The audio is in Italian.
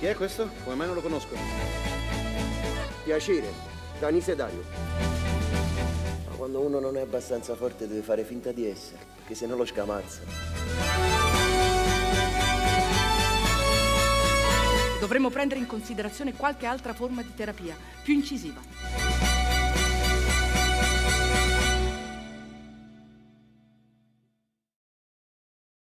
Chi è questo? Come mai non lo conosco? Piacere, Danise Dario. Ma quando uno non è abbastanza forte deve fare finta di essere, perché se no lo scamazza. Dovremmo prendere in considerazione qualche altra forma di terapia, più incisiva.